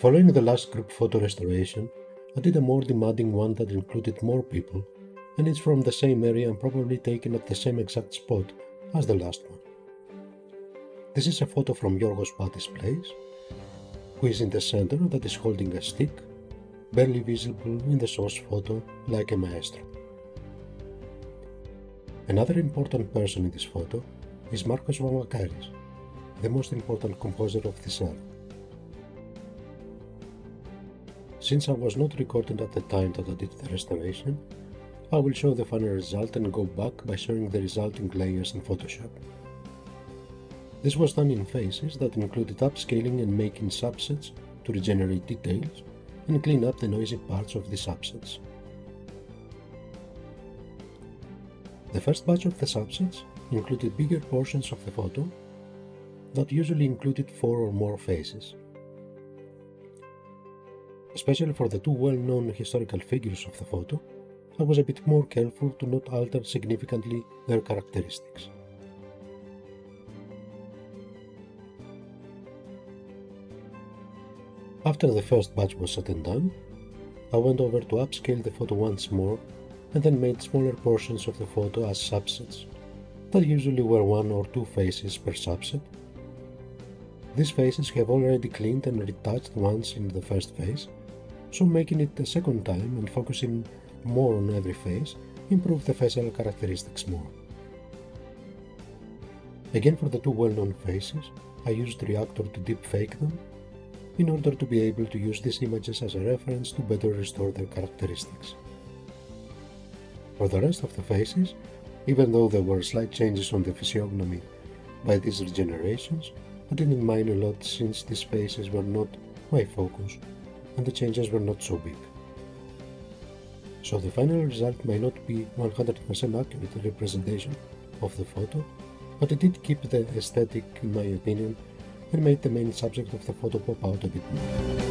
Following the last group photo restoration, I did a more demanding one that included more people, and it's from the same area and probably taken at the same exact spot as the last one. This is a photo from Giorgos Mpatis' place, who is in the center that is holding a stick, barely visible in the source photo like a maestro. Another important person in this photo is Markos Vamvakaris, the most important composer of this era. Since I was not recording at the time that I did the restoration, I will show the final result and go back by showing the resulting layers in Photoshop. This was done in phases that included upscaling and making subsets to regenerate details and clean up the noisy parts of the subsets. The first batch of the subsets included bigger portions of the photo that usually included four or more faces. Especially for the two well-known historical figures of the photo, I was a bit more careful to not alter significantly their characteristics. After the first batch was set and done, I went over to upscale the photo once more and then made smaller portions of the photo as subsets that usually were one or two faces per subset. These faces have already cleaned and retouched once in the first phase, so making it a second time and focusing more on every face improved the facial characteristics more. Again for the two well-known faces, I used Reactor to deepfake them in order to be able to use these images as a reference to better restore their characteristics. For the rest of the faces, even though there were slight changes on the physiognomy by these regenerations, I didn't mind a lot since these faces were not my focus and the changes were not so big. So the final result may not be 100% accurate representation of the photo, but it did keep the aesthetic in my opinion and made the main subject of the photo pop out a bit more.